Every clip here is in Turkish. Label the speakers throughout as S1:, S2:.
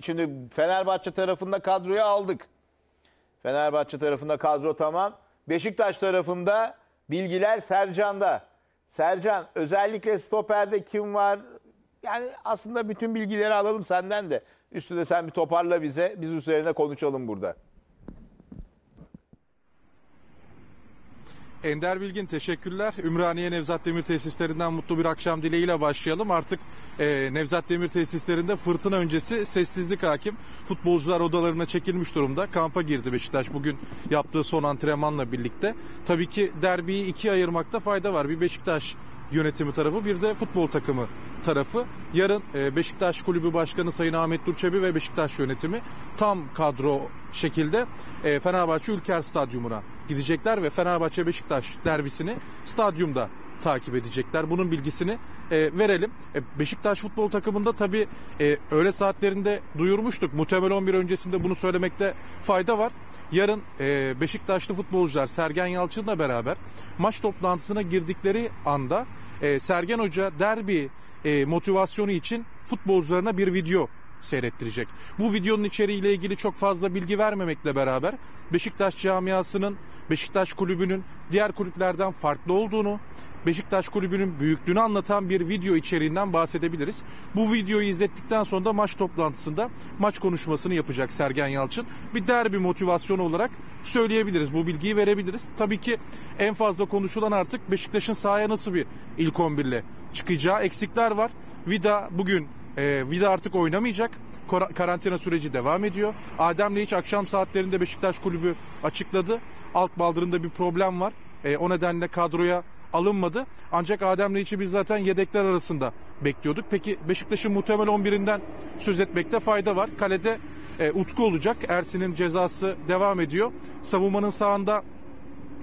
S1: şimdi Fenerbahçe tarafında kadroyu aldık. Fenerbahçe tarafında kadro tamam. Beşiktaş tarafında bilgiler Sercan'da. Sercan özellikle stoperde kim var? Yani aslında bütün bilgileri alalım senden de. Üstüne sen bir toparla bize. Biz üzerine konuşalım burada.
S2: Ender Bilgin teşekkürler. Ümraniye Nevzat Demir Tesislerinden mutlu bir akşam dileğiyle başlayalım. Artık e, Nevzat Demir Tesislerinde fırtına öncesi sessizlik hakim. Futbolcular odalarına çekilmiş durumda. Kampa girdi Beşiktaş bugün yaptığı son antrenmanla birlikte. Tabii ki derbiyi ikiye ayırmakta fayda var. Bir Beşiktaş yönetimi tarafı bir de futbol takımı tarafı. Yarın e, Beşiktaş Kulübü Başkanı Sayın Ahmet Durçebi ve Beşiktaş yönetimi tam kadro şekilde e, Fenerbahçe Ülker Stadyumuna gidecekler ve Fenerbahçe Beşiktaş derbisini stadyumda takip edecekler. Bunun bilgisini e, verelim. E, Beşiktaş futbol takımında tabii e, öğle saatlerinde duyurmuştuk. Muhtemel 11 öncesinde bunu söylemekte fayda var. Yarın e, Beşiktaşlı futbolcular Sergen Yalçın'la beraber maç toplantısına girdikleri anda e, Sergen Hoca derbi e, motivasyonu için futbolcularına bir video seyrettirecek. Bu videonun içeriğiyle ilgili çok fazla bilgi vermemekle beraber Beşiktaş camiasının, Beşiktaş kulübünün diğer kulüplerden farklı olduğunu, Beşiktaş kulübünün büyüklüğünü anlatan bir video içeriğinden bahsedebiliriz. Bu videoyu izlettikten sonra da maç toplantısında maç konuşmasını yapacak Sergen Yalçın. Bir derbi motivasyonu olarak söyleyebiliriz. Bu bilgiyi verebiliriz. Tabii ki en fazla konuşulan artık Beşiktaş'ın sahaya nasıl bir ilk 11 ile çıkacağı eksikler var. Vida bugün e, Vida artık oynamayacak. Karantina süreci devam ediyor. Adem Leic akşam saatlerinde Beşiktaş kulübü açıkladı. Alt baldırında bir problem var. E, o nedenle kadroya alınmadı. Ancak Adem Leic'i biz zaten yedekler arasında bekliyorduk. Peki Beşiktaş'ın muhtemel 11'inden söz etmekte fayda var. Kalede e, Utku olacak. Ersin'in cezası devam ediyor. Savunmanın sağında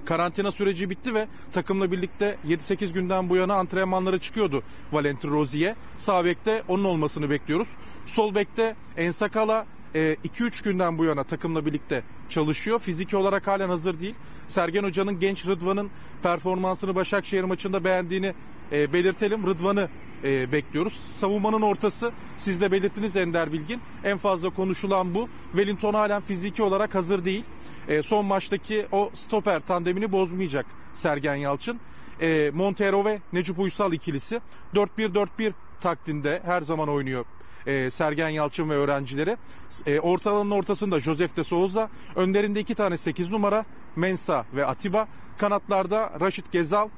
S2: karantina süreci bitti ve takımla birlikte 7-8 günden bu yana antrenmanlara çıkıyordu Valentin Rozier. Sağ bekte onun olmasını bekliyoruz. Sol bekte Ensakala 2-3 günden bu yana takımla birlikte çalışıyor. Fiziki olarak halen hazır değil. Sergen Hoca'nın genç Rıdvan'ın performansını Başakşehir maçında beğendiğini e, belirtelim. Rıdvan'ı e, bekliyoruz. Savunmanın ortası siz de belirttiniz Ender Bilgin. En fazla konuşulan bu. Wellington halen fiziki olarak hazır değil. E, son maçtaki o stoper tandemini bozmayacak Sergen Yalçın. E, Montero ve Necip Uysal ikilisi 4-1-4-1 taktiğinde her zaman oynuyor e, Sergen Yalçın ve öğrencileri. E, orta alanın ortasında Josef de Souza. Önlerinde iki tane 8 numara Mensa ve Atiba. Kanatlarda Raşit Gezal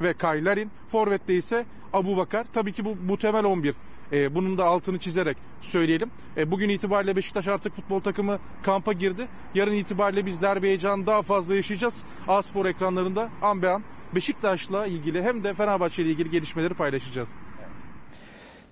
S2: ve Kaylarin. Forvet'te ise Abu Bakar. Tabii ki bu, bu temel 11. E, bunun da altını çizerek söyleyelim. E, bugün itibariyle Beşiktaş artık futbol takımı kampa girdi. Yarın itibariyle biz derbi heyecanı daha fazla yaşayacağız. A-Spor ekranlarında an be an Beşiktaş'la ilgili hem de Fenerbahçe ile ilgili gelişmeleri paylaşacağız.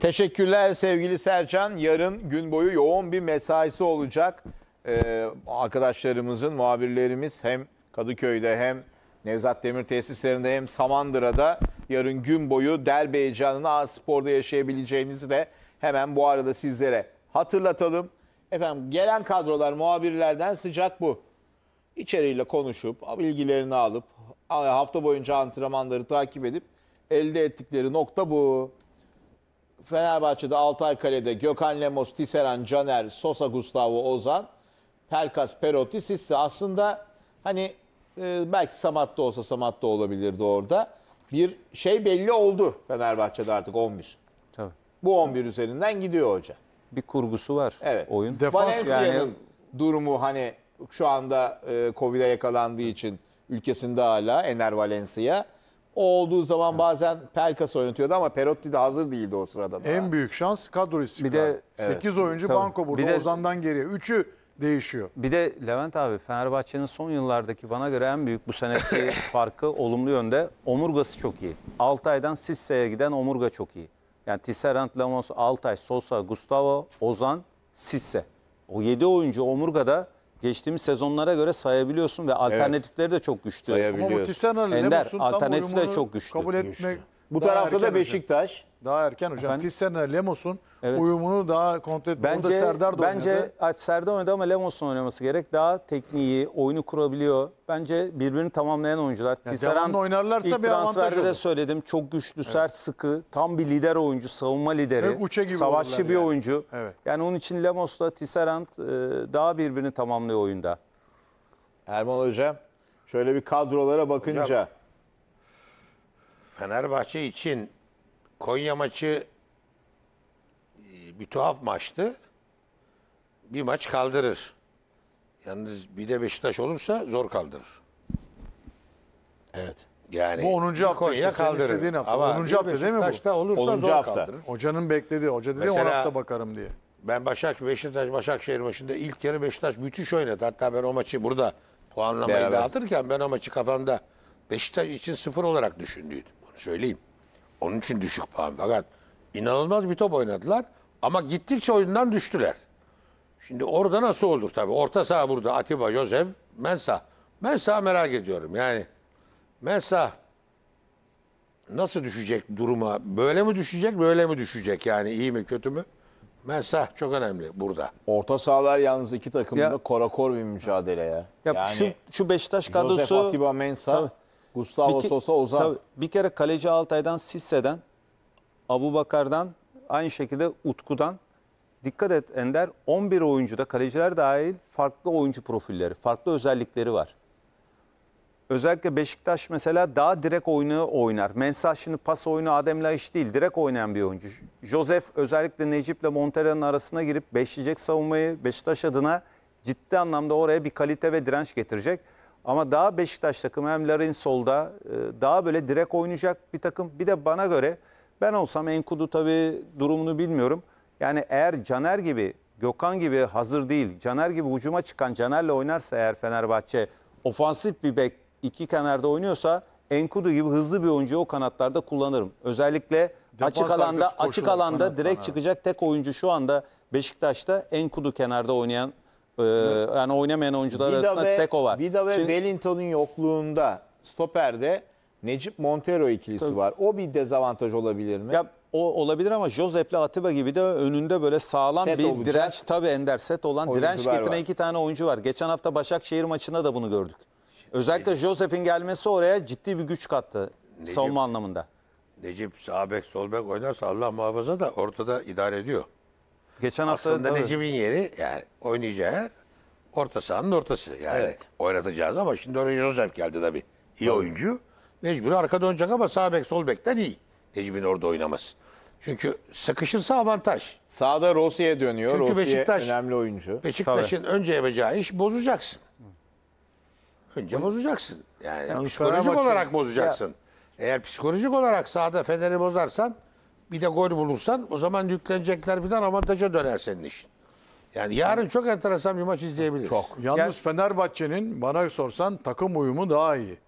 S1: Teşekkürler sevgili Sercan. Yarın gün boyu yoğun bir mesaisi olacak. Ee, arkadaşlarımızın, muhabirlerimiz hem Kadıköy'de hem Nevzat Demir tesislerinde hem Samandıra'da yarın gün boyu derbi heyecanını A-Spor'da yaşayabileceğinizi de hemen bu arada sizlere hatırlatalım. Efendim gelen kadrolar muhabirlerden sıcak bu. İçeriğiyle konuşup, bilgilerini alıp, hafta boyunca antrenmanları takip edip elde ettikleri nokta bu. Fenerbahçe'de Altay Kale'de Gökhan Lemos, Tisseran, Caner, Sosa, Gustavo, Ozan, Pelkas, Perotti, Sisse. Aslında hani e, belki Samat da olsa Samat da olabilirdi orada. Bir şey belli oldu Fenerbahçe'de artık 11.
S3: Tabii.
S1: Bu 11 üzerinden gidiyor hoca.
S3: Bir kurgusu var
S1: Evet.
S3: oyun.
S1: Valencia'nın
S3: yani
S1: durumu hani şu anda e, Covid'e yakalandığı için ülkesinde hala Ener Valencia. O olduğu zaman bazen Pelkas oynatıyordu ama Perotti de hazır değildi o sırada. daha.
S4: En büyük şans kadro istikrarı.
S3: Bir de-
S4: 8 oyuncu
S3: Tabii.
S4: banko burada.
S3: Bir de-
S4: Ozan'dan geriye. 3'ü değişiyor.
S3: bir de Levent abi Fenerbahçe'nin son yıllardaki bana göre en büyük bu seneki farkı olumlu yönde omurgası çok iyi. Altay'dan Sisse'ye giden omurga çok iyi. Yani Tisserand, Lemos, Altay, Sosa, Gustavo, Ozan, Sisse. O 7 oyuncu omurgada geçtiğimiz sezonlara göre sayabiliyorsun ve alternatifleri de çok güçlü.
S1: Sayabiliyorsun.
S4: Ama bu Tisserand'la
S3: Ender,
S4: Lemos'un tam
S3: alternatif de
S4: uyumunu
S3: çok güçlü.
S4: kabul etmek
S1: Bu
S4: Daha
S1: tarafta da
S4: erken hocam.
S1: Beşiktaş.
S4: Daha erken hocam.
S3: Efendim?
S4: Tisserand'la Lemos'un
S3: Evet.
S4: uyumunu daha kontrol etmek.
S3: Bence
S4: Orada Serdar da
S3: bence
S4: oynadı.
S3: Ay, Serdar oynadı ama Lemos'un oynaması gerek. Daha tekniği, oyunu kurabiliyor. Bence birbirini tamamlayan oyuncular.
S4: Yani
S3: Tisserand
S4: devamlı oynarlarsa
S3: ilk
S4: bir avantaj
S3: transferde de
S4: olur.
S3: söyledim. Çok güçlü, sert, sıkı, tam bir lider oyuncu, savunma lideri,
S4: uça gibi
S3: savaşçı
S4: olurlar
S3: bir
S4: yani.
S3: oyuncu.
S4: Evet.
S3: Yani onun için Lemos'la Tisserand e, daha birbirini tamamlıyor oyunda.
S1: Erman Hocam şöyle bir kadrolara bakınca
S5: Hocam. Fenerbahçe için Konya maçı e, bir tuhaf maçtı. Bir maç kaldırır. Yalnız bir de Beşiktaş olursa zor kaldırır.
S1: evet.
S5: Yani
S4: Bu 10.
S5: bir
S4: hafta
S5: Konya
S4: işte, senin
S5: kaldırır.
S4: istediğin hafta.
S5: Ama
S4: 10.
S5: bir
S4: hafta değil mi bu?
S5: Beşiktaş'ta olursa
S1: 10.
S5: zor
S1: hafta.
S5: kaldırır.
S4: Hocanın beklediği. Hoca dedi 10
S5: Mesela-
S4: hafta bakarım diye.
S5: Ben Başak Beşiktaş Başakşehir maçında ilk yarı Beşiktaş müthiş oynadı. Hatta ben o maçı burada puanlamayı
S1: Beraber.
S5: dağıtırken ben o maçı kafamda Beşiktaş için sıfır olarak düşündüydüm. Söyleyeyim. Onun için düşük puan. Fakat inanılmaz bir top oynadılar. Ama gittikçe oyundan düştüler. Şimdi orada nasıl olur tabii. Orta saha burada Atiba, Josef, Mensah. Mensah merak ediyorum. Yani Mensah nasıl düşecek duruma? Böyle mi düşecek, böyle mi düşecek? Yani iyi mi, kötü mü? Mensah çok önemli burada.
S1: Orta sahalar yalnız iki takımda
S3: Ya-
S1: korakor bir mücadele ya.
S3: Ya
S1: yani
S3: şu şu Beşiktaş
S1: Josef
S3: kadrosu
S1: Atiba Mensah,
S3: Tabii.
S1: Gustavo
S3: Bir
S1: Sosa Ozan.
S3: Tabii, bir kere kaleci Altay'dan Sisse'den, Abu Bakar'dan, aynı şekilde Utku'dan. Dikkat et Ender, 11 oyuncuda kaleciler dahil farklı oyuncu profilleri, farklı özellikleri var. Özellikle Beşiktaş mesela daha direkt oyunu oynar. Mensah şimdi pas oyunu Adem Laiş değil, direkt oynayan bir oyuncu. Josef özellikle Necip'le Montera'nın arasına girip beşleyecek savunmayı Beşiktaş adına ciddi anlamda oraya bir kalite ve direnç getirecek. Ama daha Beşiktaş takımı hem Larin solda e, daha böyle direkt oynayacak bir takım. Bir de bana göre ben olsam Enkudu tabii durumunu bilmiyorum. Yani eğer Caner gibi, Gökhan gibi hazır değil, Caner gibi hücuma çıkan Caner'le oynarsa eğer Fenerbahçe ofansif bir bek iki kenarda oynuyorsa Enkudu gibi hızlı bir oyuncuyu o kanatlarda kullanırım. Özellikle
S4: Defans
S3: açık alanda açık alanda direkt
S4: evet.
S3: çıkacak tek oyuncu şu anda Beşiktaş'ta Enkudu kenarda oynayan e, yani oynamayan oyuncular
S1: Vida
S3: arasında
S1: ve,
S3: tek o var.
S1: Vida ve
S3: Şimdi-
S1: Wellington'un yokluğunda stoperde Necip Montero ikilisi var. O bir dezavantaj olabilir mi?
S3: Ya o olabilir ama Josep'le Atiba gibi de önünde böyle sağlam
S1: Set
S3: bir
S1: olacak.
S3: direnç tabii Ender set olan direnç getiren
S1: var.
S3: iki tane oyuncu var. Geçen hafta Başakşehir maçında da bunu gördük. Özellikle Josep'in gelmesi oraya ciddi bir güç kattı savunma anlamında.
S5: Necip sağ bek, sol bek oynarsa Allah muhafaza da ortada idare ediyor.
S3: Geçen hafta
S5: Aslında
S3: tabii.
S5: Necip'in yeri yani oynayacağı yer orta sahanın ortası. Yani
S1: Evet.
S5: oynatacağız ama şimdi oraya Josef geldi tabii. İyi oyuncu. Mecbur arkada oynayacak ama sağ bek sol bekten iyi. Necip'in orada oynaması. Çünkü sıkışırsa avantaj.
S1: Sağda Rossi'ye dönüyor.
S5: Çünkü
S1: Rossi'ye
S5: Beşiktaş-
S1: önemli oyuncu.
S5: Beşiktaş'ın önce yapacağı iş bozacaksın. Önce bozacaksın. Yani
S4: Yalnız
S5: psikolojik
S4: Fenerbahçe-
S5: olarak bozacaksın. Eğer psikolojik olarak sahada Fener'i bozarsan bir de gol bulursan o zaman yüklenecekler falan avantaja döner senin işin. Yani yarın çok enteresan bir maç izleyebiliriz. Çok.
S4: Yalnız Fenerbahçe'nin bana sorsan takım uyumu daha iyi.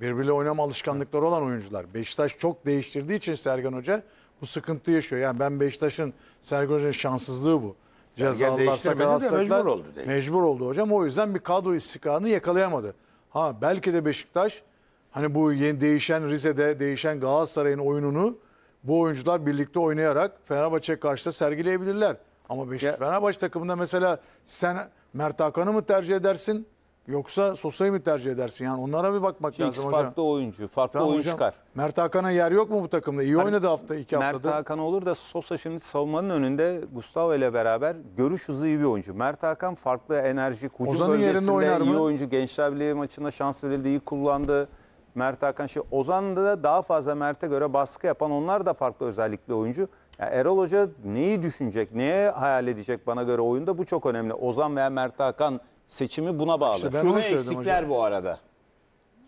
S4: Birbiriyle oynama alışkanlıkları olan oyuncular. Beşiktaş çok değiştirdiği için Sergen Hoca bu sıkıntı yaşıyor. Yani ben Beşiktaş'ın Sergen Hoca'nın şanssızlığı bu. Cezalılar, sakatlıklar
S5: mecbur oldu değil.
S4: Mecbur oldu hocam. O yüzden bir kadro istikrarını yakalayamadı. Ha belki de Beşiktaş hani bu yeni değişen Rize'de değişen Galatasaray'ın oyununu bu oyuncular birlikte oynayarak Fenerbahçe'ye karşı da sergileyebilirler. Ama Beşiktaş, Fenerbahçe takımında mesela sen Mert Hakan'ı mı tercih edersin yoksa Sosa'yı mı tercih edersin? Yani onlara bir bakmak
S3: X
S4: lazım hocam.
S3: farklı oyuncu, farklı
S4: Tamam
S3: oyun
S4: hocam.
S3: çıkar.
S4: Mert Hakan'a yer yok mu bu takımda? İyi oynadı hafta iki
S3: Mert
S4: haftada.
S3: Hakan olur da Sosa şimdi savunmanın önünde Gustavo ile beraber görüş hızı iyi bir oyuncu. Mert Hakan farklı enerji, hücum
S4: Ozan'ın
S3: bölgesinde iyi
S4: mı?
S3: oyuncu. Gençler Birliği maçında şans verildi, iyi kullandı. Mert Hakan şey Ozan'da da daha fazla Mert'e göre baskı yapan onlar da farklı özellikli oyuncu. Ya Erol Hoca neyi düşünecek, neye hayal edecek bana göre oyunda bu çok önemli. Ozan veya Mert Hakan seçimi buna bağlı.
S4: İşte ben
S1: Şunu
S4: onu söyledim
S1: eksikler bu arada.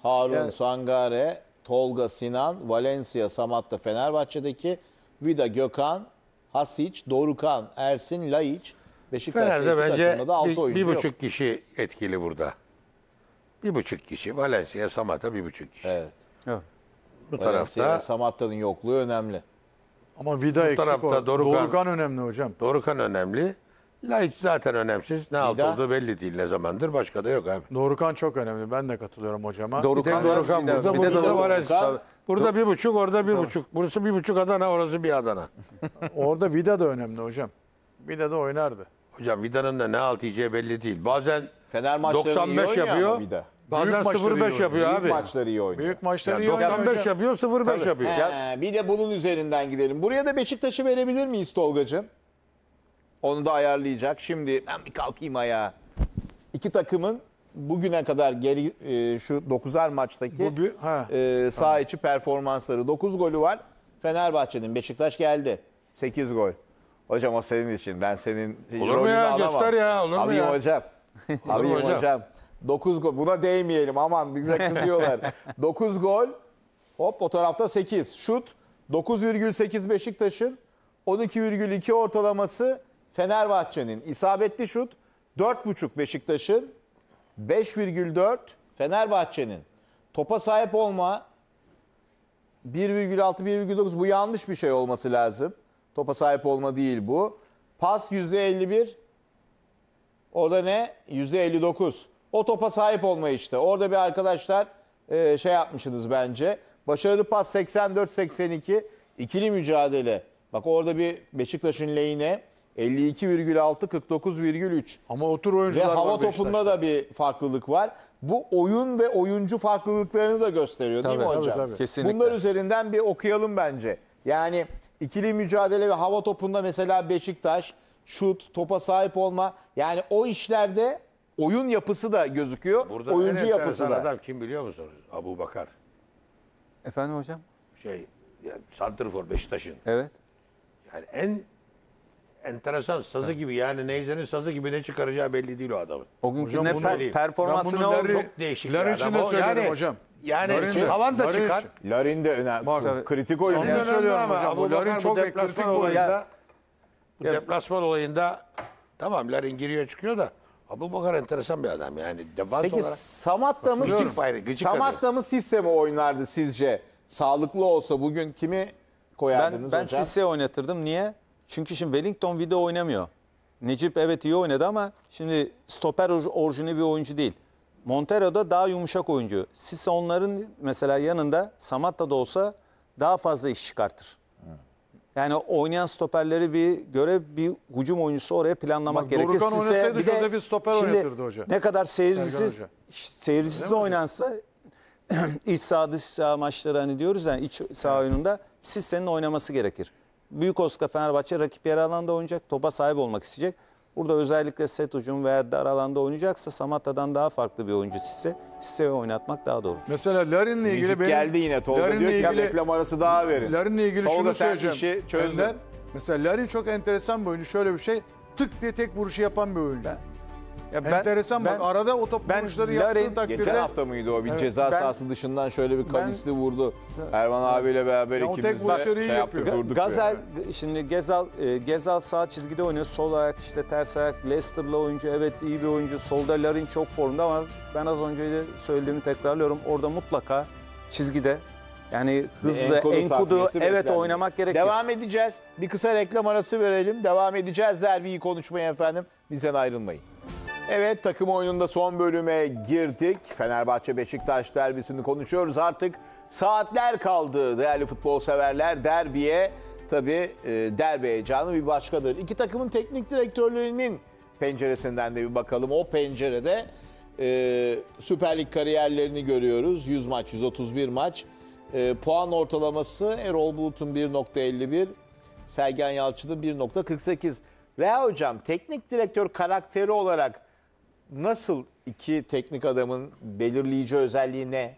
S1: Harun, Sangare, Tolga, Sinan, Valencia, Samatta, Fenerbahçe'deki Vida, Gökhan, Hasic, Dorukan, Ersin, Laiç. Beşiktaş'ta
S5: Fener'de
S1: iki
S5: bence
S1: takımda da 6
S5: bir,
S1: oyuncu
S5: bir
S1: yok.
S5: buçuk kişi etkili burada. Bir buçuk kişi. Valencia, Samata bir buçuk kişi.
S1: Evet.
S3: Evet.
S5: Bu
S1: Valencia,
S5: tarafta
S1: Samatta'nın yokluğu önemli.
S4: Ama Vida eksik
S5: tarafta
S4: o.
S5: Dorukhan-
S4: Dorukhan önemli hocam.
S5: Dorukan önemli. Laiç zaten önemsiz. Ne
S1: Vida?
S5: olduğu belli değil ne zamandır. Başka da yok abi.
S4: Dorukhan çok önemli. Ben de katılıyorum hocama.
S3: Dorukan,
S5: Bir de Dorukan
S3: de-
S5: burada,
S3: bir
S5: burada
S3: de
S5: da
S3: Dorukan-
S5: Valencia. Burada bir buçuk, orada bir buçuk. Burası bir buçuk Adana, orası bir Adana.
S4: Orada Vida da önemli hocam. Vida da oynardı.
S5: Hocam Vida'nın da ne alt yiyeceği belli değil. Bazen
S1: Fener maçları iyi
S5: 95
S1: oynuyor
S5: yapıyor.
S1: ama bir de.
S5: bazen
S4: Büyük maçları iyi
S5: 0-5
S4: oynuyor.
S5: yapıyor
S1: Büyük
S5: abi.
S1: maçları iyi oynuyor.
S4: Büyük maçları iyi oynar
S5: 95
S4: hocam.
S5: yapıyor, 0-5 yapıyor.
S1: He, bir de bunun üzerinden gidelim. Buraya da Beşiktaş'ı verebilir miyiz Tolgacığım? Onu da ayarlayacak. Şimdi ben bir kalkayım ayağa. İki takımın bugüne kadar geri e, şu 9'ar maçtaki
S4: Bu bir- ha.
S1: e, saha içi performansları. 9 golü var Fenerbahçe'nin. Beşiktaş geldi. 8 gol. Hocam o senin için. Ben senin
S5: Olur mu
S1: rolünü
S5: ya?
S1: alamam.
S5: Göster ya, olur mu
S1: Alayım
S5: ya?
S1: hocam. Alayım
S5: hocam?
S1: hocam. 9 gol. Buna değmeyelim aman bize kızıyorlar. 9 gol. Hop o tarafta 8. Şut 9,8 Beşiktaş'ın. 12,2 ortalaması Fenerbahçe'nin. İsabetli şut 4,5 Beşiktaş'ın. 5,4 Fenerbahçe'nin. Topa sahip olma 1,6 1,9 bu yanlış bir şey olması lazım. Topa sahip olma değil bu. Pas %51. Orada ne? %59. O topa sahip olma işte. Orada bir arkadaşlar e, şey yapmışsınız bence. Başarılı pas 84-82. İkili mücadele. Bak orada bir Beşiktaş'ın lehine 52,6 49,3.
S4: Ama otur
S1: Ve
S4: oyuncular var
S1: hava topunda da bir farklılık var. Bu oyun ve oyuncu farklılıklarını da gösteriyor değil mi
S3: Tabii,
S1: hocam?
S4: tabii, tabii.
S3: Kesinlikle.
S1: Bunlar üzerinden bir okuyalım bence. Yani ikili mücadele ve hava topunda mesela Beşiktaş, şut, topa sahip olma. Yani o işlerde oyun yapısı da gözüküyor.
S5: Burada en
S1: oyuncu yapısı da.
S5: adam kim biliyor musunuz? Abu Bakar.
S3: Efendim hocam?
S5: Şey, yani Santrfor Beşiktaş'ın.
S3: Evet.
S5: Yani en enteresan sazı gibi yani Neyze'nin sazı gibi ne çıkaracağı belli değil o adamın.
S3: O günkü
S4: Hocam
S3: ne
S4: bunu-
S3: per- performansı
S4: Ben
S3: ne
S4: bunu
S3: oldu?
S4: Larry-
S5: Çok değişik
S4: Larry
S5: bir
S4: için
S5: adam.
S4: de
S5: O
S4: söylerim
S5: yani,
S4: hocam.
S5: Yani
S4: Larry
S5: şey,
S4: de-
S5: havan da
S4: Larry
S5: çıkar.
S4: için.
S1: Larin de önemli. Kritik
S4: Son
S1: oyuncu.
S4: Onu söylüyorum
S5: ama
S4: hocam, bu
S5: Abu
S4: Larin çok
S5: bu
S4: kritik
S5: deplasman
S4: bir oyuncu.
S5: olayında bu deplasman olayında tamam Larin giriyor çıkıyor da Abu Bakar enteresan bir adam yani defans
S1: Peki
S5: olarak.
S1: Samatta mı. Sis- Samatta mı Sisse mi oynardı sizce? Sağlıklı olsa bugün kimi koyardınız
S3: Ben, ben
S1: hocam?
S3: Sisse oynatırdım. Niye? Çünkü şimdi Wellington video oynamıyor. Necip evet iyi oynadı ama şimdi stoper or- orijini bir oyuncu değil. Montero da daha yumuşak oyuncu. Sisse onların mesela yanında Samatta da olsa daha fazla iş çıkartır. Yani oynayan stoperleri bir göre bir hücum oyuncusu oraya planlamak
S4: Bak,
S3: gerekir.
S4: Dorukan oynasaydı Josef'i stoper oynatırdı hoca.
S3: Ne kadar seyircisiz seyircisiz oynansa iç saha dış saha maçları hani diyoruz ya iç saha oyununda Sisse'nin oynaması gerekir. Büyük Oscar Fenerbahçe rakip yarı alanda oynayacak. Topa sahip olmak isteyecek. Burada özellikle set ucum veya dar alanda oynayacaksa Samatta'dan daha farklı bir oyuncu Sisse. Sisse'yi oynatmak daha doğru.
S4: Mesela Larin'le ilgili
S1: Müzik
S4: benim...
S1: geldi yine. Tolga
S4: Larin'le
S1: diyor ki ya
S4: ilgili-
S1: reklam arası daha verin.
S4: Larin'le ilgili
S1: Tolga
S4: şunu
S1: sen
S4: söyleyeceğim.
S1: işi çözdün.
S4: Ender, mesela Larin çok enteresan bir oyuncu. Şöyle bir şey. Tık diye tek vuruşu yapan bir oyuncu.
S3: Ya
S4: enteresan bak arada o top
S3: ben
S4: vuruşları
S3: Larin-
S4: yaptığı takdirde...
S1: Geçen hafta mıydı o? Bir ceza
S3: ben-
S1: sahası dışından şöyle bir kavisli vurdu. Erman abiyle beraber
S4: Ya
S1: ikimiz de
S4: iyi
S1: şey yaptık
S4: yapıyor.
S1: durduk.
S3: Gazel
S1: böyle.
S3: şimdi Gezal e, Gezal sağ çizgide oynuyor. Sol ayak işte ters ayak. Leicester'lı oyuncu evet iyi bir oyuncu. Solda Larin çok formda ama ben az önce de söylediğimi tekrarlıyorum. Orada mutlaka çizgide yani hızlı
S1: Enkudu
S3: Enkudu
S1: takviyesi
S3: evet
S1: beklendi.
S3: oynamak gerekir.
S1: Devam edeceğiz. Bir kısa reklam arası verelim. Devam edeceğiz derbiyi konuşmaya efendim. Bizden ayrılmayın. Evet takım oyununda son bölüme girdik. Fenerbahçe Beşiktaş derbisini konuşuyoruz. Artık saatler kaldı değerli futbol severler. Derbiye tabii e, derbi heyecanı bir başkadır. İki takımın teknik direktörlerinin penceresinden de bir bakalım. O pencerede e, Süper Lig kariyerlerini görüyoruz. 100 maç, 131 maç. E, puan ortalaması Erol Bulut'un 1.51, Sergen Yalçın'ın 1.48. Veya hocam teknik direktör karakteri olarak nasıl iki teknik adamın belirleyici özelliği ne?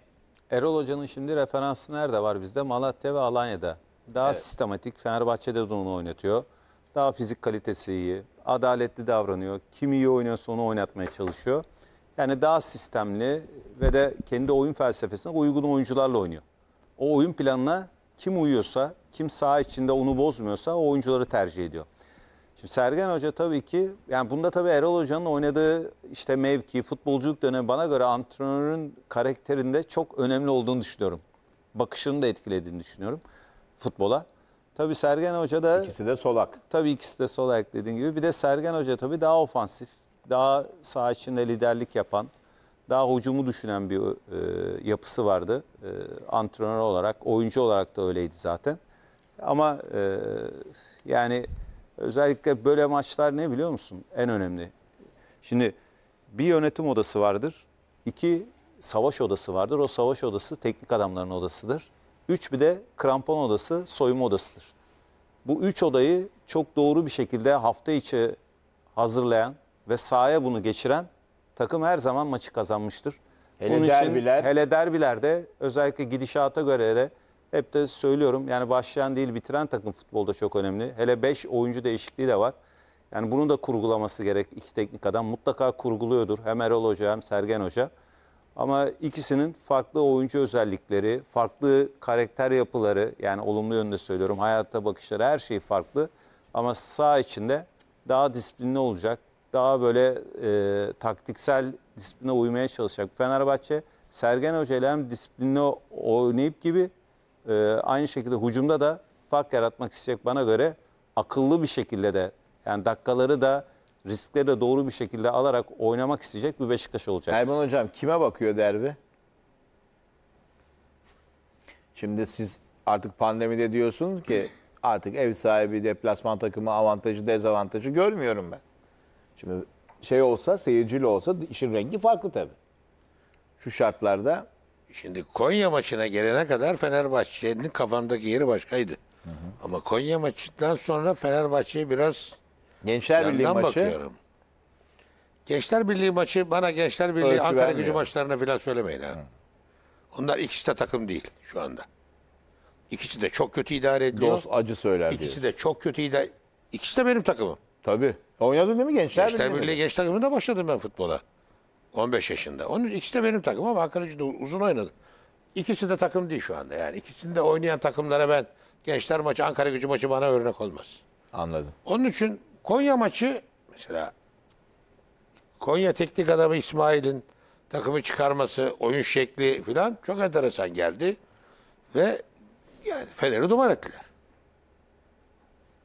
S3: Erol Hoca'nın şimdi referansı nerede var bizde? Malatya ve Alanya'da. Daha sistematik. Fenerbahçe'de de onu oynatıyor. Daha fizik kalitesi iyi. Adaletli davranıyor. Kim iyi oynuyorsa onu oynatmaya çalışıyor. Yani daha sistemli ve de kendi oyun felsefesine uygun oyuncularla oynuyor. O oyun planına kim uyuyorsa, kim saha içinde onu bozmuyorsa o oyuncuları tercih ediyor. Şimdi Sergen Hoca tabii ki yani bunda tabii Erol Hoca'nın oynadığı işte mevki, futbolculuk dönemi bana göre antrenörün karakterinde çok önemli olduğunu düşünüyorum. Bakışını da etkilediğini düşünüyorum futbola. Tabii Sergen Hoca da
S1: İkisi de solak.
S3: tabii ikisi de sol ayak dediğin gibi. Bir de Sergen Hoca tabii daha ofansif, daha saha içinde liderlik yapan, daha hücumu düşünen bir e, yapısı vardı. E, antrenör olarak, oyuncu olarak da öyleydi zaten. Ama e, yani özellikle böyle maçlar ne biliyor musun? En önemli. Şimdi bir yönetim odası vardır. iki savaş odası vardır. O savaş odası teknik adamların odasıdır. Üç bir de krampon odası soyunma odasıdır. Bu üç odayı çok doğru bir şekilde hafta içi hazırlayan ve sahaya bunu geçiren takım her zaman maçı kazanmıştır.
S1: Hele
S3: Bunun için
S1: derbiler.
S3: hele derbilerde özellikle gidişata göre de hep de söylüyorum yani başlayan değil bitiren takım futbolda çok önemli. Hele 5 oyuncu değişikliği de var. Yani bunu da kurgulaması gerek iki teknik adam. Mutlaka kurguluyordur hem Erol Hoca hem Sergen Hoca. Ama ikisinin farklı oyuncu özellikleri, farklı karakter yapıları yani olumlu yönde söylüyorum hayata bakışları her şey farklı. Ama saha içinde daha disiplinli olacak, daha böyle e, taktiksel disipline uymaya çalışacak. Fenerbahçe Sergen Hoca ile hem disiplinli oynayıp gibi e, aynı şekilde hücumda da fark yaratmak isteyecek bana göre akıllı bir şekilde de yani dakikaları da riskleri de doğru bir şekilde alarak oynamak isteyecek bir Beşiktaş olacak.
S1: Erman Hocam kime bakıyor derbi? Şimdi siz artık pandemide diyorsunuz ki artık ev sahibi deplasman takımı avantajı dezavantajı görmüyorum ben. Şimdi şey olsa seyircili olsa işin rengi farklı tabii. Şu şartlarda
S5: Şimdi Konya maçına gelene kadar Fenerbahçe'nin kafamdaki yeri başkaydı. Ama Konya maçından sonra Fenerbahçe'ye biraz
S1: Gençler Birliği maçı
S5: bakıyorum. Gençler Birliği maçı bana Gençler Birliği
S1: Ölçü
S5: Ankara
S1: vermiyor.
S5: gücü maçlarına falan söylemeyin ha. Onlar ikisi de takım değil şu anda. İkisi de çok kötü idare ediliyor.
S1: dost acı söyler.
S5: İkisi de çok kötü idare... İkisi de benim takımım.
S1: Tabii. Oynadın değil mi Gençler,
S5: Gençler
S1: Birliği'nde?
S5: Birliği genç takımında başladım ben futbola. 15 yaşında. Onun ikisi de benim takımım ama Ankara gücüde uzun oynadı. İkisi de takım değil şu anda yani. İkisinde oynayan takımlara ben gençler maçı, Ankara gücü maçı bana örnek olmaz.
S1: Anladım.
S5: Onun için Konya maçı mesela Konya teknik adamı İsmail'in takımı çıkarması, oyun şekli filan çok enteresan geldi. Ve yani Fener'i duman ettiler.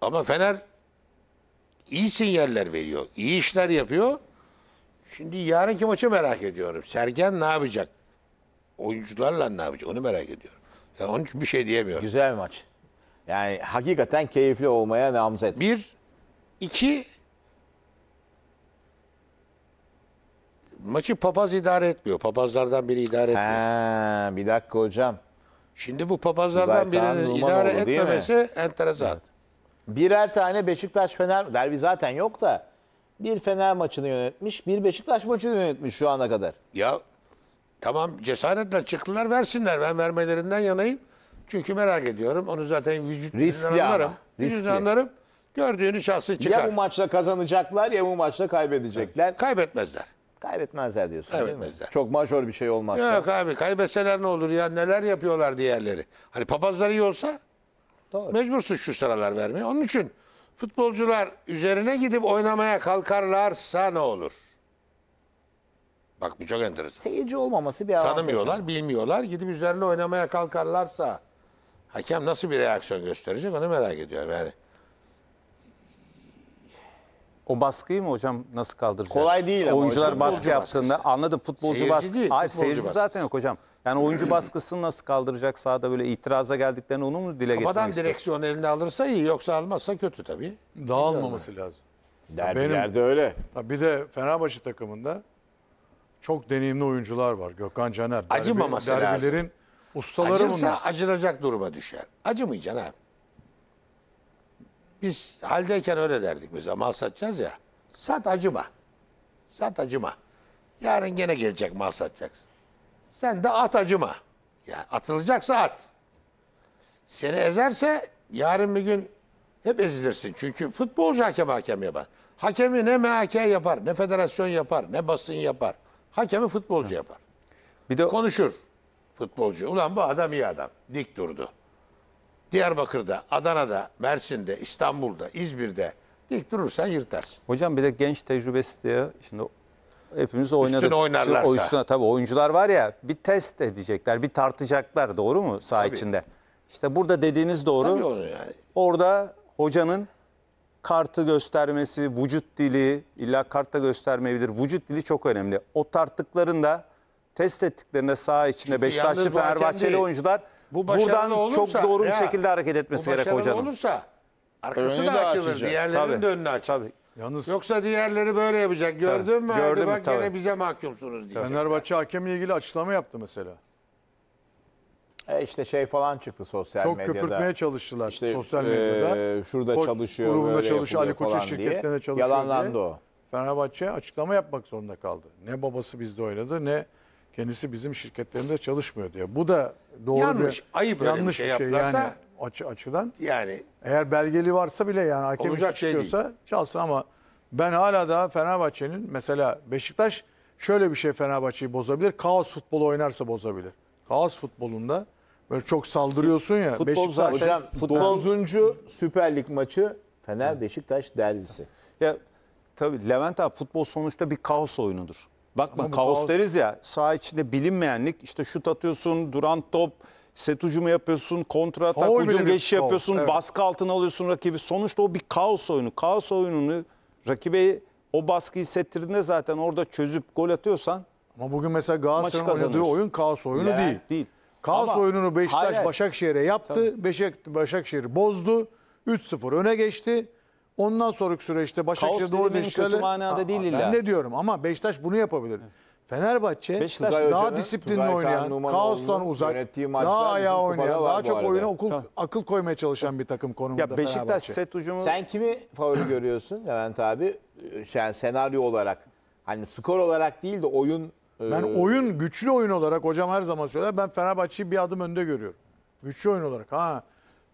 S5: Ama Fener iyi sinyaller veriyor, iyi işler yapıyor. Şimdi yarınki maçı merak ediyorum. Sergen ne yapacak? Oyuncularla ne yapacak? Onu merak ediyorum. Ya onun için bir şey diyemiyorum.
S1: Güzel maç. Yani hakikaten keyifli olmaya namzet.
S5: Bir, iki, maçı papaz idare etmiyor. Papazlardan biri idare etmiyor.
S1: Ha, bir dakika hocam.
S5: Şimdi bu papazlardan
S1: Tugay
S5: birinin idare etmemesi enteresan.
S1: Birer tane Beşiktaş Fener derbi zaten yok da bir Fener maçını yönetmiş, bir Beşiktaş maçını yönetmiş şu ana kadar.
S5: Ya tamam cesaretle çıktılar versinler. Ben vermelerinden yanayım. Çünkü merak ediyorum. Onu zaten vücut
S1: Riskli
S5: anlarım.
S1: ama,
S5: Vücut
S1: riskli.
S5: anlarım. Gördüğünü çalsın çıkar.
S1: Ya bu maçla kazanacaklar ya bu maçla kaybedecekler.
S5: Kaybetmezler.
S1: Kaybetmezler diyorsun değil mi?
S5: Kaybetmezler.
S1: Çok majör bir şey olmazsa.
S5: Yok abi kaybetseler ne olur ya neler yapıyorlar diğerleri. Hani papazlar iyi olsa
S1: Doğru.
S5: mecbursun şu sıralar vermeye. Onun için futbolcular üzerine gidip oynamaya kalkarlarsa ne olur? Bak bu çok enteresan.
S1: Seyirci olmaması bir avantaj.
S5: Tanımıyorlar, bilmiyorlar. Gidip üzerine oynamaya kalkarlarsa hakem nasıl bir reaksiyon gösterecek onu merak ediyorum yani.
S3: O baskıyı mı hocam nasıl kaldıracak?
S1: Kolay değil ama
S3: Oyuncular
S1: hocam.
S3: baskı
S5: Futbolcu
S3: yaptığında
S5: baskısı.
S3: anladım futbolcu
S5: Seyirci
S3: baskı.
S5: değil,
S3: Hayır
S5: futbolcu
S3: seyirci
S5: baskısı.
S3: zaten yok hocam. Yani oyuncu baskısını nasıl kaldıracak sahada böyle itiraza geldiklerini onu mu dile getirmek
S5: Kafadan
S3: istiyor?
S5: direksiyon eline alırsa iyi yoksa almazsa kötü tabii.
S4: Dağılmaması lazım.
S1: Derbilerde öyle.
S4: Tabii Bir de Fenerbahçe takımında çok deneyimli oyuncular var. Gökhan Caner. Derbi-
S5: Acımaması
S4: derbilerin ustaları
S5: Acırsa
S4: bunlar.
S5: acınacak duruma düşer. Acımayacaksın abi. Biz haldeyken öyle derdik biz mal satacağız ya. Sat acıma. Sat acıma. Yarın gene gelecek mal satacaksın. Sen de at acıma. Ya atılacaksa at. Seni ezerse yarın bir gün hep ezilirsin. Çünkü futbolcu hakem hakem yapar. Hakemi ne MHK yapar, ne federasyon yapar, ne basın yapar. Hakemi futbolcu yapar.
S3: Bir de
S5: Konuşur futbolcu. Ulan bu adam iyi adam. Dik durdu. Diyarbakır'da, Adana'da, Mersin'de, İstanbul'da, İzmir'de dik durursan yırtarsın.
S3: hocam bir de genç tecrübesi diye şimdi hepimiz oynadık.
S5: oynarlarsa.
S3: Şimdi o üstüne tabii oyuncular var ya bir test edecekler, bir tartacaklar doğru mu saha
S5: Tabii.
S3: içinde? İşte burada dediğiniz doğru.
S5: Tabii onu yani.
S3: Orada hocanın kartı göstermesi, vücut dili, illa kartta göstermeyebilir. Vücut dili çok önemli. O tarttıklarında test ettiklerinde saha içinde Beşiktaşlı
S5: bu hakem
S3: Fenerbahçeli
S5: değil.
S3: oyuncular
S5: Bu
S3: buradan
S5: olursa,
S3: çok doğru bir
S5: ya,
S3: şekilde hareket etmesi
S5: Bu
S3: gerek
S5: başarılı
S3: hocanın.
S5: olursa arkası
S1: Önünü
S5: da açılır.
S1: açacak.
S5: Diğerlerinin
S3: Tabii,
S5: de önünü açılır.
S3: Tabii.
S4: Yalnız
S5: Yoksa diğerleri böyle yapacak. Gördün mü? Hadi
S3: Gördüm,
S5: bak
S3: tabii.
S5: gene bize mahkumsunuz diye.
S4: Fenerbahçe hakemle ilgili açıklama yaptı mesela.
S1: E işte şey falan çıktı sosyal
S4: Çok
S1: medyada.
S4: köpürtmeye çalıştılar
S1: İşte,
S4: sosyal
S1: e,
S4: medyada.
S1: şurada
S4: Koç
S1: çalışıyor,
S4: grubunda
S1: böyle
S4: çalışıyor, Ali
S1: yapılıyor
S4: Koç'un
S1: falan diye.
S4: şirketlerinde çalışıyor
S1: Yalanlandı
S4: diye.
S1: o.
S4: Fenerbahçe açıklama yapmak zorunda kaldı. Ne babası bizde oynadı ne kendisi bizim şirketlerinde çalışmıyor diye. Bu da doğru
S5: Yanlış,
S4: bir
S5: ayıp öyle bir
S4: yanlış
S5: şey
S4: bir şey,
S5: yaptılarsa-
S4: yani açı, açıdan.
S5: Yani
S4: Eğer belgeli varsa bile yani hakem
S5: Olacak şey
S4: çıkıyorsa çalsın ama ben hala daha Fenerbahçe'nin mesela Beşiktaş şöyle bir şey Fenerbahçe'yi bozabilir. Kaos futbolu oynarsa bozabilir. Kaos futbolunda böyle çok saldırıyorsun ya.
S3: Futbol
S4: Beşiktaş
S1: Hocam
S3: Futbol-
S1: 9. Süper Lig maçı Fener Beşiktaş derbisi.
S3: Ya tabii Levent abi futbol sonuçta bir kaos oyunudur. Bakma
S4: Ama
S3: kaos
S4: kaos-
S3: deriz ya saha içinde bilinmeyenlik işte şut atıyorsun, duran top, set ucumu yapıyorsun, kontra atak,
S4: bile
S3: hücum
S4: bir
S3: geçiş
S4: kaos,
S3: yapıyorsun,
S4: evet.
S3: baskı altına alıyorsun rakibi. Sonuçta o bir kaos oyunu. Kaos oyununu rakibe o baskıyı hissettirdiğinde zaten orada çözüp gol atıyorsan
S4: Ama bugün mesela Galatasaray'ın
S3: Maçı
S4: oynadığı oyun kaos oyunu
S1: Levent
S4: değil.
S3: değil.
S4: Kaos
S3: Ama-
S4: oyununu Beşiktaş
S3: Hayır, hayır.
S4: Başakşehir'e yaptı. Beşik, Başakşehir bozdu. 3-0 öne geçti. Ondan sonraki süreçte Başakşehir doğru
S3: kötü manada değil illa.
S4: Ben ne diyorum ama Beşiktaş bunu yapabilir. Fenerbahçe
S3: Beşiktaş-
S1: Tugay
S4: daha
S1: Hoca'nın,
S4: disiplinli
S1: Tugay
S4: oynayan,
S1: Kahramoğlu'nun
S4: kaostan uzak,
S1: yönettiği maçlar
S4: daha
S1: bizim
S4: ayağa
S1: kupada
S4: oynayan,
S1: var
S4: daha
S1: bu
S4: çok
S1: arada.
S4: oyuna okul, akıl koymaya çalışan bir takım konumunda
S3: ya Beşiktaş
S4: Fenerbahçe.
S3: set ucumu
S1: Sen kimi favori görüyorsun Levent abi? Yani senaryo olarak. Hani skor olarak değil de oyun e,
S4: Ben oyun güçlü oyun olarak hocam her zaman söyler. Ben Fenerbahçe'yi bir adım önde görüyorum. Güçlü oyun olarak. Ha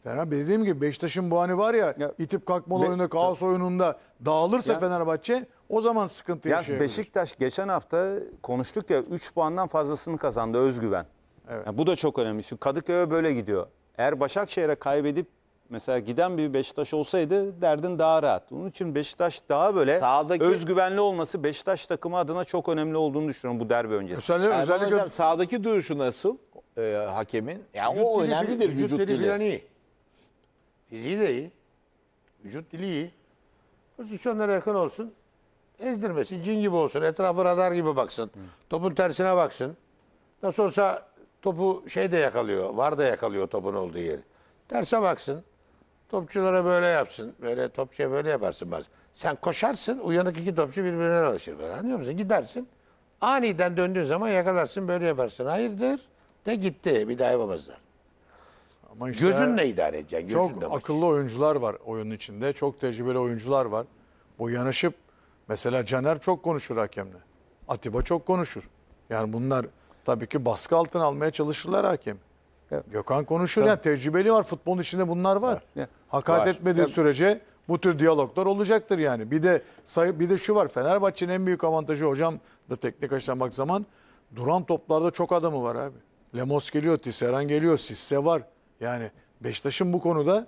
S4: Fenerbahçe dediğim gibi Beşiktaş'ın bu hani var ya,
S3: Ya,
S4: itip kalkmalı
S3: Be-
S4: oyunda, kaos oyununda dağılırsa
S3: Ya-
S4: Fenerbahçe o zaman sıkıntı
S3: Ya
S4: yaşayabilir.
S3: Beşiktaş geçen hafta konuştuk ya 3 puandan fazlasını kazandı özgüven.
S4: Evet.
S3: Ya bu da çok önemli. Şu Kadıköy'e böyle gidiyor. Eğer Başakşehir'e kaybedip mesela giden bir Beşiktaş olsaydı derdin daha rahat. Onun için Beşiktaş daha böyle
S1: Sağdaki-
S3: özgüvenli olması Beşiktaş takımı adına çok önemli olduğunu düşünüyorum bu derbi öncesi.
S4: Özellikle, özellikle
S1: hocam sağdaki duruşu nasıl e, hakemin? Yani
S5: vücut
S1: o
S5: dili-
S1: önemlidir vücut,
S5: dili.
S1: dili.
S5: Fiziği de iyi. Vücut dili iyi. Pozisyonlara yakın olsun. Ezdirmesin, cin gibi olsun. Etrafı radar gibi baksın. Topun tersine baksın. Nasıl olsa topu şey de yakalıyor. Var da yakalıyor topun olduğu yeri. Terse baksın. Topçulara böyle yapsın. Böyle topçuya böyle yaparsın bazen. Sen koşarsın, uyanık iki topçu birbirine alışır. Böyle. Anlıyor musun? Gidersin. Aniden döndüğün zaman yakalarsın, böyle yaparsın. Hayırdır? De gitti. Bir daha yapamazlar.
S4: Ama işte
S5: Gözünle idare edeceksin.
S4: çok
S5: Gözünle maçı.
S4: akıllı oyuncular var oyunun içinde. Çok tecrübeli oyuncular var. Bu yanaşıp mesela Caner çok konuşur hakemle. Atiba çok konuşur. Yani bunlar tabii ki baskı altına almaya çalışırlar hakem.
S3: Evet.
S4: Gökhan konuşur yani tecrübeli var futbolun içinde bunlar var.
S3: Ya.
S4: Hakaret
S1: Var.
S4: etmediği sürece bu tür diyaloglar olacaktır yani. Bir de sayı bir de şu var. Fenerbahçe'nin en büyük avantajı hocam da teknik açıdan bak zaman duran toplarda çok adamı var abi. Lemos geliyor, Tisserand geliyor, Sisse var. Yani Beşiktaş'ın bu konuda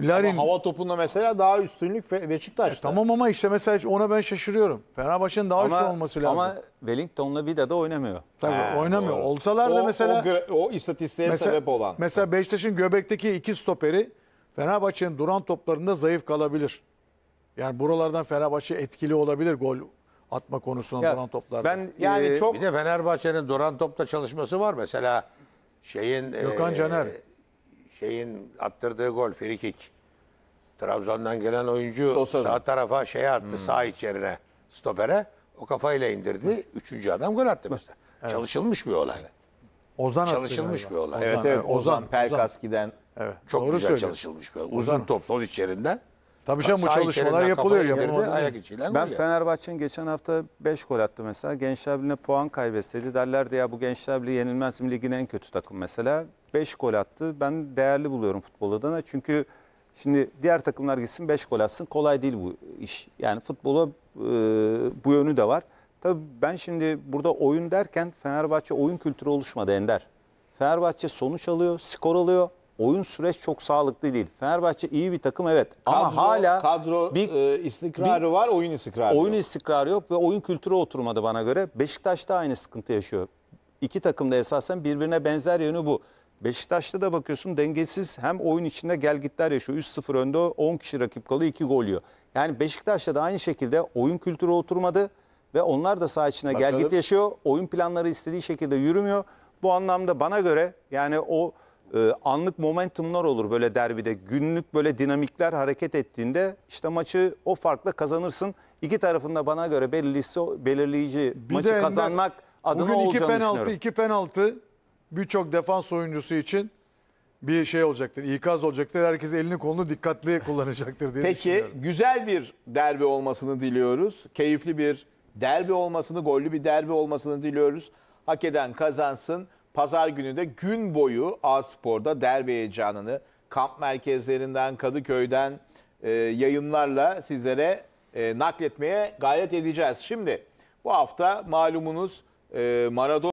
S4: Larin
S1: Ama hava topunda mesela daha üstünlük Beşiktaş'ta.
S4: tamam ama işte mesela ona ben şaşırıyorum. Fenerbahçe'nin daha üstün olması lazım.
S3: Ama Wellington'la Vida'da oynamıyor.
S4: Tabii
S1: Ha,
S4: oynamıyor.
S1: doğru.
S4: Olsalar da
S1: o,
S4: mesela
S1: o, gra- o istatistiğe
S4: mesela,
S1: sebep olan.
S4: Mesela Beşiktaş'ın göbekteki iki stoperi Fenerbahçe'nin duran toplarında zayıf kalabilir. Yani buralardan Fenerbahçe etkili olabilir gol atma konusunda
S3: Ya,
S4: duran toplarda.
S3: ben
S1: Yani
S3: e,
S1: çok
S5: Bir de Fenerbahçe'nin duran topta çalışması var. Mesela şeyin
S4: Gökhan
S5: e,
S4: Caner.
S5: Şeyin attırdığı gol free kick. Trabzon'dan gelen oyuncu
S1: Sosa'dan.
S5: sağ tarafa şey attı sağ içerine stopere. O kafayla indirdi. Üçüncü adam gol attı mesela. Çalışılmış bir olay.
S4: Ozan attı
S5: Çalışılmış bir olay.
S1: evet evet Ozan,
S4: Ozan,
S1: Pelkas giden
S4: Evet.
S5: Çok
S4: Doğru
S5: güzel
S4: söylüyorsun.
S5: çalışılmış bir olay. Uzun top sol içerinden.
S4: Tabii canım bu
S5: Sağ
S4: çalışmalar
S5: içerinden
S4: yapılıyor.
S5: kafayı indirdi,
S4: Yapılmadı
S5: Ayak
S4: değil.
S5: içiyle gol
S3: Ben. Fenerbahçe'nin geçen hafta 5 gol attı mesela. Gençler Birliği'ne puan kaybetseydi derlerdi ya bu Gençler Birliği yenilmez mi ligin en kötü takım mesela. 5 gol attı. Ben değerli buluyorum futbol adına. Çünkü şimdi diğer takımlar gitsin 5 gol atsın. Kolay değil bu iş. Yani futbola e, bu yönü de var. Tabii ben şimdi burada oyun derken Fenerbahçe oyun kültürü oluşmadı Ender. Fenerbahçe sonuç alıyor, skor alıyor. Oyun süreç çok sağlıklı değil. Fenerbahçe iyi bir takım evet ama
S1: kadro,
S3: hala
S1: kadro
S3: bir
S1: e, istikrarı var, oyun istikrarı
S3: Oyun
S1: yok.
S3: istikrarı yok ve oyun kültürü oturmadı bana göre. Beşiktaş da aynı sıkıntı yaşıyor. İki takım da esasen birbirine benzer yönü bu. Beşiktaş'ta da bakıyorsun dengesiz hem oyun içinde gelgitler yaşıyor. 3-0 önde 10 kişi rakip kalıyor 2 gol yiyor. Yani Beşiktaş'ta da aynı şekilde oyun kültürü oturmadı ve onlar da saha içine
S1: Bakalım.
S3: git yaşıyor. Oyun planları istediği şekilde yürümüyor. Bu anlamda bana göre yani o e, anlık momentumlar olur böyle derbide. Günlük böyle dinamikler hareket ettiğinde işte maçı o farkla kazanırsın. İki tarafında bana göre belirlisi, belirleyici
S4: Bir
S3: maçı
S4: de Ender,
S3: kazanmak adına
S4: bugün iki
S3: olacağını
S4: penaltı,
S3: düşünüyorum.
S4: iki penaltı birçok defans oyuncusu için bir şey olacaktır. ikaz olacaktır. Herkes elini kolunu dikkatli kullanacaktır diye
S1: Peki
S4: düşünüyorum.
S1: güzel bir derbi olmasını diliyoruz. Keyifli bir derbi olmasını, gollü bir derbi olmasını diliyoruz. Hak eden kazansın. Pazar günü de gün boyu A-Spor'da derbi heyecanını kamp merkezlerinden, Kadıköy'den e, yayınlarla sizlere e, nakletmeye gayret edeceğiz. Şimdi bu hafta malumunuz e, Maradona